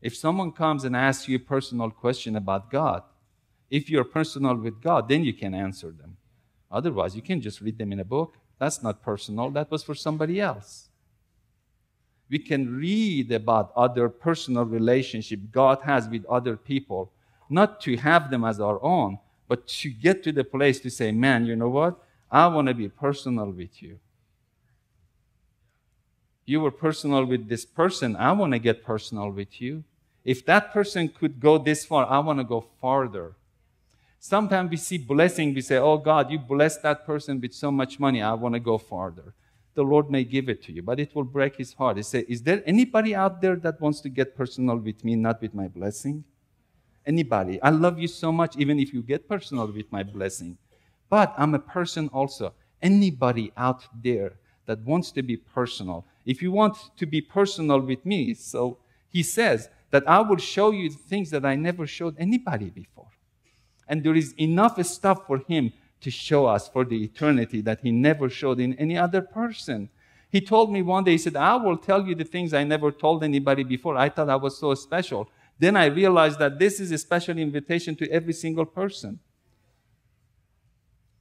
If someone comes and asks you a personal question about God, if you're personal with God, then you can answer them. Otherwise, you can just read them in a book. That's not personal, that was for somebody else. We can read about other personal relationship God has with other people, not to have them as our own, but to get to the place to say, man, you know what? I want to be personal with you. You were personal with this person. I want to get personal with you. If that person could go this far, I want to go farther. Sometimes we see blessing, we say, Oh God, you blessed that person with so much money, I want to go farther. The Lord may give it to you, but it will break his heart. He say, Is there anybody out there that wants to get personal with me, not with my blessing? Anybody. I love you so much, even if you get personal with my blessing. But I'm a person also. Anybody out there that wants to be personal. If you want to be personal with me, so he says that I will show you things that I never showed anybody before. And there is enough stuff for him to show us for the eternity that he never showed in any other person. He told me one day, he said, I will tell you the things I never told anybody before. I thought I was so special. Then I realized that this is a special invitation to every single person.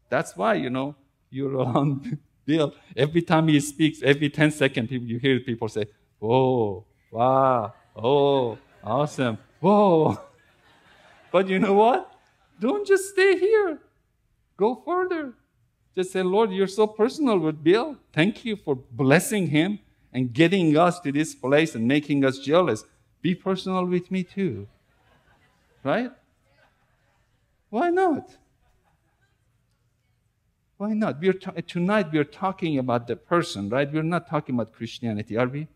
That's why, you know, you're around Bill. Every time he speaks, every 10 seconds, you hear people say, Whoa, wow, oh, awesome, whoa. But you know what? Don't just stay here. Go further. Just say, Lord, you're so personal with Bill. Thank you for blessing him and getting us to this place and making us jealous. Be personal with me too. Right? Why not? Why not? We're ta- tonight we're talking about the person, right? We're not talking about Christianity, are we?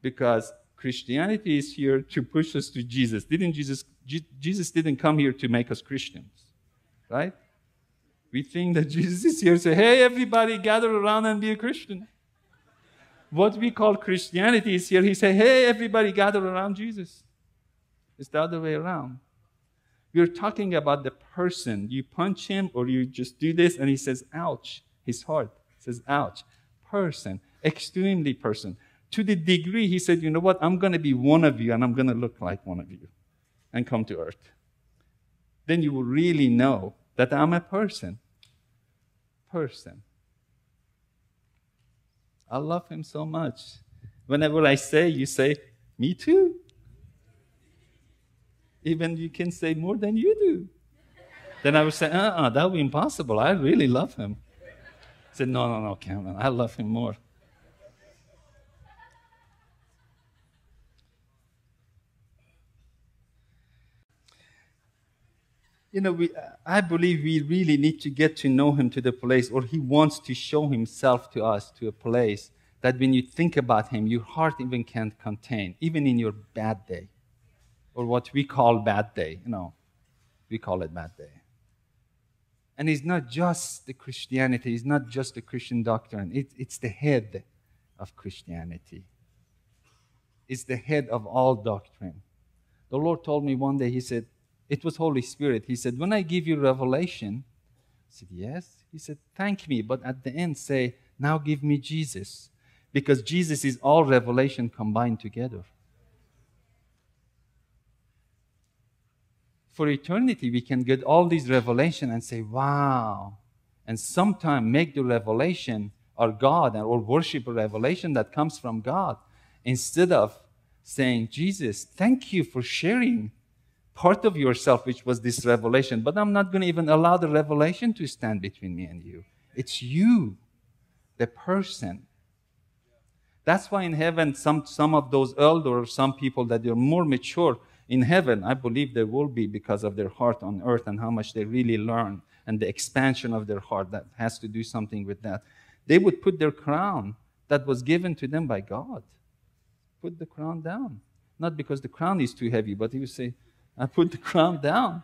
Because Christianity is here to push us to Jesus. Didn't Jesus Jesus didn't come here to make us Christians, right? We think that Jesus is here to say, hey, everybody gather around and be a Christian. What we call Christianity is here. He said, hey, everybody gather around Jesus. It's the other way around. We're talking about the person. You punch him or you just do this and he says, ouch. His heart says, ouch. Person. Extremely person. To the degree he said, you know what? I'm going to be one of you and I'm going to look like one of you and come to earth. Then you will really know that I'm a person. Person. I love him so much. Whenever I say, you say, Me too. Even you can say more than you do. Then I would say, uh uh-uh, that would be impossible. I really love him. I said, No, no, no, Kamran, I love him more. you know, we, I believe we really need to get to know him to the place, or he wants to show himself to us to a place that when you think about him, your heart even can't contain, even in your bad day, or what we call bad day. You know, we call it bad day. And it's not just the Christianity, it's not just the Christian doctrine, it, it's the head of Christianity. It's the head of all doctrine. The Lord told me one day, He said, it was Holy Spirit. He said, When I give you revelation, I said, Yes. He said, Thank me. But at the end, say, Now give me Jesus. Because Jesus is all revelation combined together. For eternity, we can get all these revelation and say, Wow. And sometime make the revelation our God or worship a revelation that comes from God instead of saying, Jesus, thank you for sharing part of yourself, which was this revelation, but I'm not going to even allow the revelation to stand between me and you. It's you, the person. That's why in heaven, some, some of those elder or some people that are more mature in heaven, I believe there will be because of their heart on earth and how much they really learn and the expansion of their heart that has to do something with that. They would put their crown that was given to them by God. Put the crown down. Not because the crown is too heavy, but he would say, I put the crown down.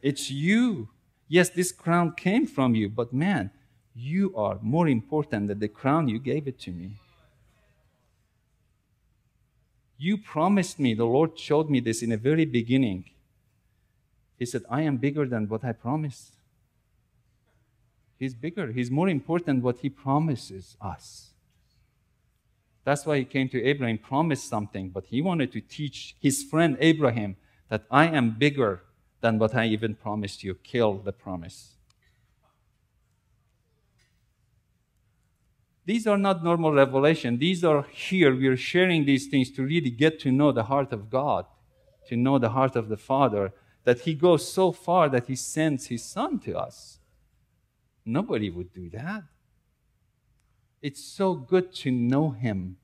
It's you. Yes, this crown came from you, but man, you are more important than the crown you gave it to me. You promised me, the Lord showed me this in the very beginning. He said, I am bigger than what I promised. He's bigger. He's more important what he promises us. That's why he came to Abraham, promised something, but he wanted to teach his friend Abraham that I am bigger than what I even promised you. Kill the promise. These are not normal revelation. These are here. We are sharing these things to really get to know the heart of God, to know the heart of the Father, that He goes so far that He sends His Son to us. Nobody would do that. It's so good to know Him